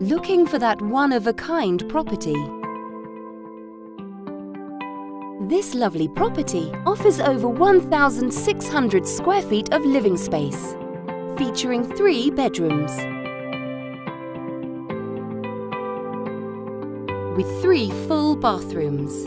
Looking for that one-of-a-kind property? This lovely property offers over 1,600 square feet of living space, featuring three bedrooms. With three full bathrooms.